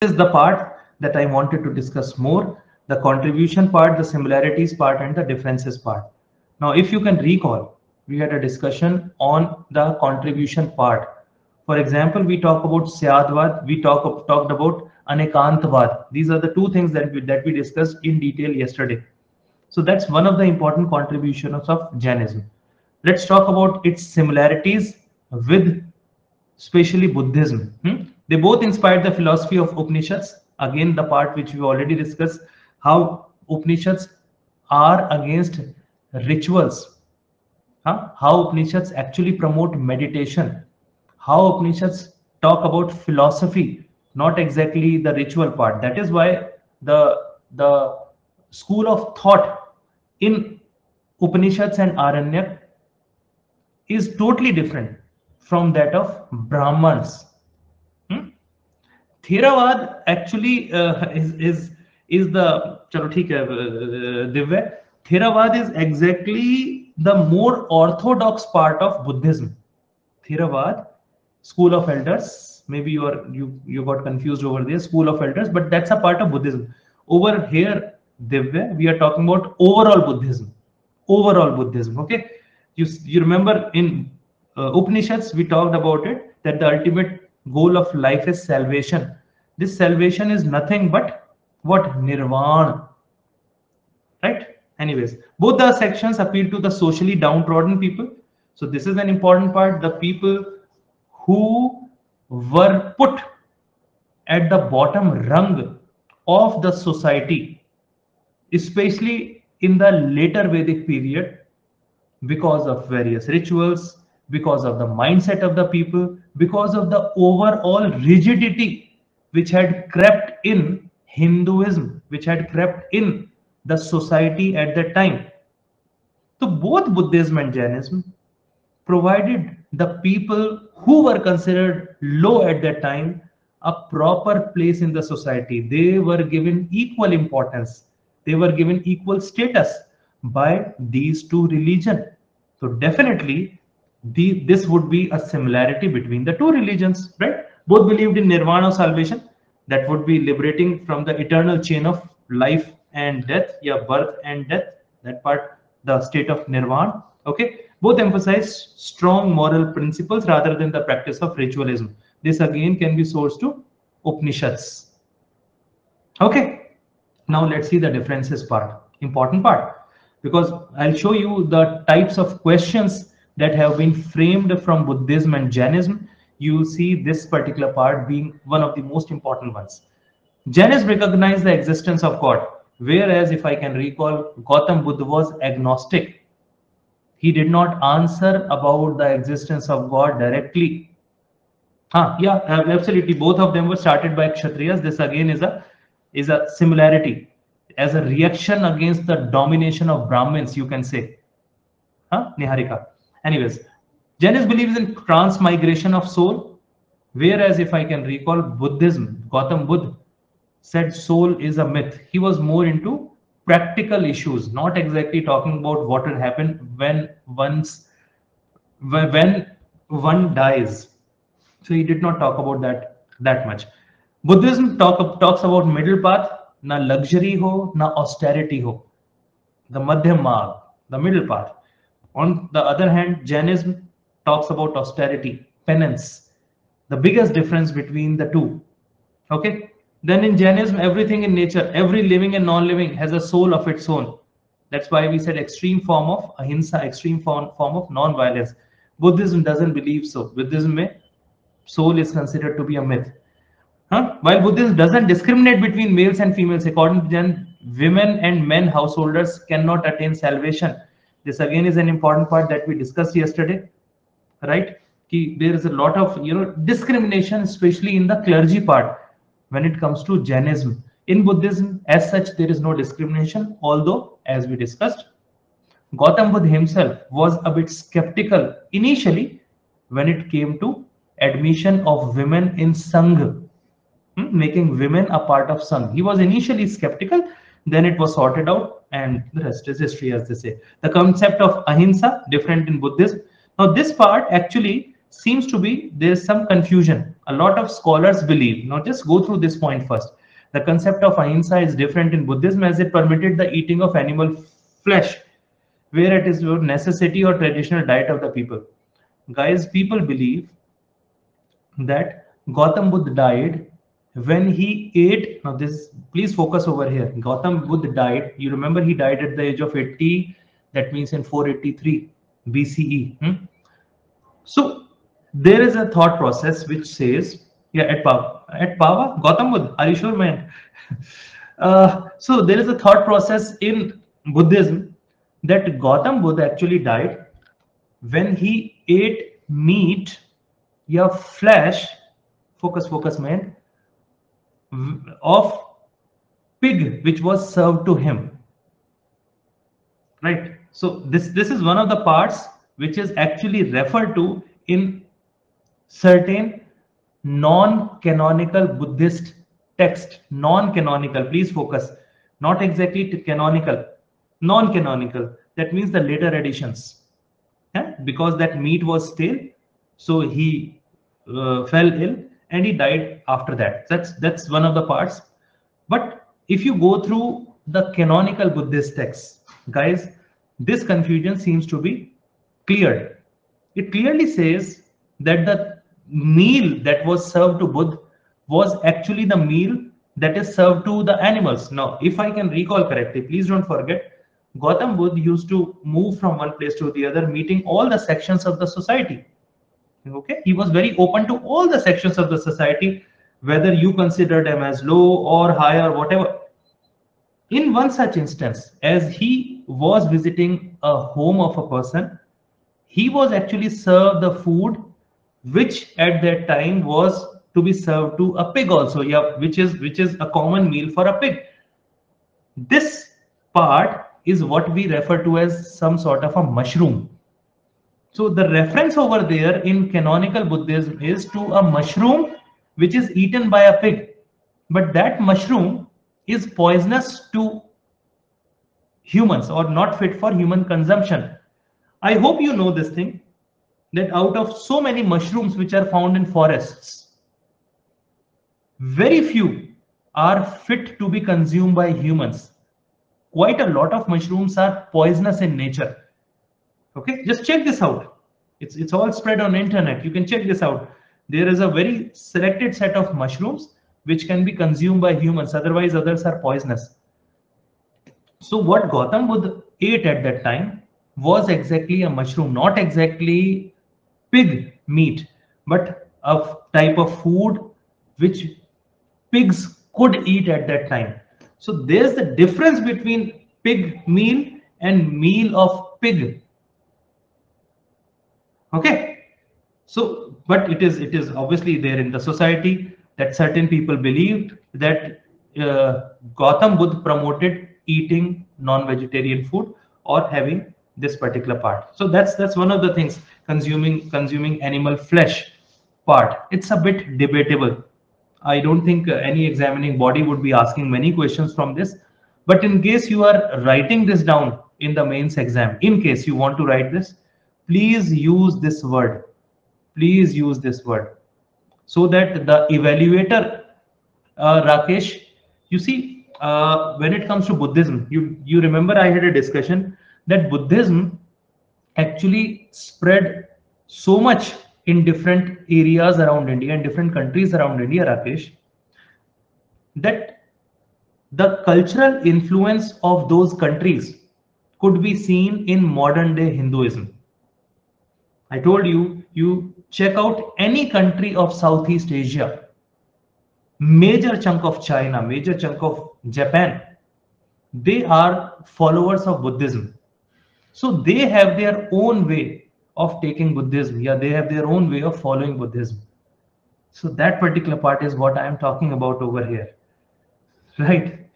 is the part that I wanted to discuss more, the contribution part, the similarities part, and the differences part. Now, if you can recall, we had a discussion on the contribution part. For example, we talk about Syadvad, we talk talked about Anekantvad. These are the two things that we, that we discussed in detail yesterday. So that's one of the important contributions of Jainism. Let's talk about its similarities with especially Buddhism. Hmm? They both inspired the philosophy of Upanishads. Again, the part which we already discussed, how Upanishads are against rituals. Huh? How Upanishads actually promote meditation. How Upanishads talk about philosophy, not exactly the ritual part. That is why the, the school of thought in Upanishads and Aranyak is totally different from that of Brahmans. Theravada actually uh, is, is is the chalo theek hai, uh, Divya. Theravada is exactly the more orthodox part of Buddhism. Theravada, school of elders. Maybe you are you you got confused over there. School of elders, but that's a part of Buddhism. Over here, Divya, we are talking about overall Buddhism. Overall Buddhism. Okay, you you remember in uh, Upanishads we talked about it that the ultimate goal of life is salvation. This salvation is nothing but what nirvana, right? Anyways, both the sections appeal to the socially downtrodden people. So this is an important part. The people who were put at the bottom rung of the society, especially in the later Vedic period, because of various rituals, because of the mindset of the people, because of the overall rigidity which had crept in Hinduism, which had crept in the society at that time. So both Buddhism and Jainism provided the people who were considered low at that time a proper place in the society. They were given equal importance. They were given equal status by these two religions. So definitely the, this would be a similarity between the two religions, right? Both believed in nirvana salvation that would be liberating from the eternal chain of life and death, yeah, birth and death. That part, the state of nirvana. Okay, both emphasize strong moral principles rather than the practice of ritualism. This again can be sourced to Upanishads. Okay, now let's see the differences part, important part, because I'll show you the types of questions that have been framed from Buddhism and Jainism. You see this particular part being one of the most important ones. Jainism recognize the existence of God, whereas if I can recall, Gautam Buddha was agnostic. He did not answer about the existence of God directly. Huh, yeah, absolutely. Both of them were started by Kshatriyas. This again is a is a similarity as a reaction against the domination of Brahmins, you can say. Huh? Niharika. Anyways, Jainism believes in transmigration of soul, whereas if I can recall Buddhism, Gautam Buddha said soul is a myth. He was more into practical issues, not exactly talking about what will happen when once when one dies. So he did not talk about that that much. Buddhism talk, talks about middle path, na luxury ho, na austerity ho. The madhyam marg, the middle path. On the other hand, Jainism talks about austerity, penance, the biggest difference between the two. Okay. Then in Jainism, everything in nature, every living and non-living has a soul of its own. That's why we said extreme form of ahimsa, extreme form, form of non-violence. Buddhism doesn't believe so. Buddhism soul is considered to be a myth. Huh? While Buddhism doesn't discriminate between males and females, according to Jain, women and men householders cannot attain salvation. This again is an important part that we discussed yesterday, right? There is a lot of you know discrimination, especially in the clergy part when it comes to Jainism. In Buddhism, as such, there is no discrimination, although, as we discussed, Gautam Buddha himself was a bit skeptical initially when it came to admission of women in Sangha, hmm, making women a part of Sangha. He was initially skeptical, then it was sorted out, and the rest is history, as they say. The concept of ahimsa, different in Buddhism. Now, this part actually seems to be there is some confusion. A lot of scholars believe. Now just go through this point first. The concept of ahimsa is different in Buddhism as it permitted the eating of animal flesh, where it is your necessity or traditional diet of the people. Guys, people believe that Gautam Buddha died when he ate. Now, this please focus over here. Gautam Buddha died. You remember he died at the age of 80. That means in 483 BCE. Hmm? So there is a thought process which says, yeah, at Pava, at Pava, Gautam Buddha, are you sure, man? uh, so there is a thought process in Buddhism that Gautam Buddha actually died when he ate meat, yeah, flesh, focus, focus, man, of pig which was served to him. Right. So this this is one of the parts which is actually referred to in certain non-canonical Buddhist text. Non-canonical, please focus. Not exactly canonical, non-canonical. That means the later editions. Yeah? Because that meat was stale, so he uh, fell ill and he died after that. That's that's one of the parts. But if you go through the canonical Buddhist texts, guys, this confusion seems to be cleared. It clearly says that the meal that was served to Buddha was actually the meal that is served to the animals. Now, if I can recall correctly, please don't forget, Gautam Buddha used to move from one place to the other, meeting all the sections of the society. Okay, he was very open to all the sections of the society, whether you consider them as low or high or whatever. In one such instance, as he was visiting a home of a person, he was actually served the food which at that time was to be served to a pig also yeah which is which is a common meal for a pig. This part is what we refer to as some sort of a mushroom so the reference over there in canonical buddhism is to a mushroom which is eaten by a pig but that mushroom is poisonous to humans or not fit for human consumption i hope you know this thing that out of so many mushrooms which are found in forests, very few are fit to be consumed by humans. Quite a lot of mushrooms are poisonous in nature. Okay, just check this out. It's, it's all spread on internet. You can check this out. There is a very selected set of mushrooms which can be consumed by humans. Otherwise, others are poisonous. So what Gautam Buddha ate at that time was exactly a mushroom, not exactly pig meat, but a type of food which pigs could eat at that time. So there's the difference between pig meal and meal of pig. Okay. So, but it is it is obviously there in the society that certain people believed that uh, Gautam Buddha promoted eating non-vegetarian food or having this particular part. So that's that's one of the things consuming consuming animal flesh part it's a bit debatable i don't think uh, any examining body would be asking many questions from this but in case you are writing this down in the mains exam in case you want to write this please use this word please use this word so that the evaluator uh, rakesh you see uh, when it comes to buddhism you you remember i had a discussion that buddhism actually spread so much in different areas around India and different countries around India, Rakesh, that the cultural influence of those countries could be seen in modern day Hinduism. I told you, you check out any country of Southeast Asia, major chunk of China, major chunk of Japan, they are followers of Buddhism. So they have their own way of taking Buddhism. Yeah, they have their own way of following Buddhism. So that particular part is what I am talking about over here. Right?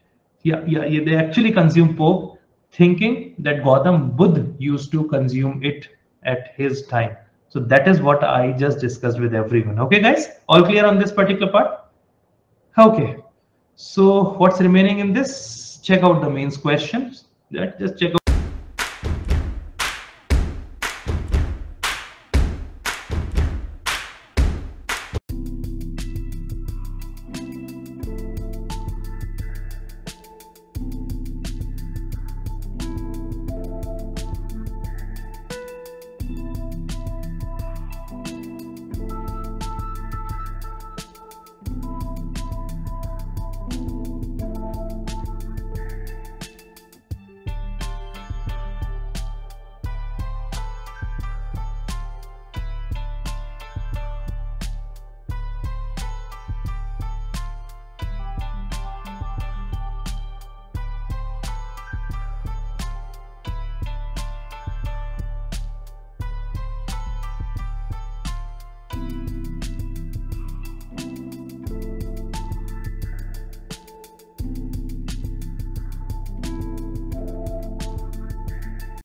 Yeah, yeah, yeah. They actually consume pork thinking that Gautam Buddha used to consume it at his time. So that is what I just discussed with everyone. Okay, guys, all clear on this particular part? Okay. So what's remaining in this? Check out the mains questions. Let's just check out.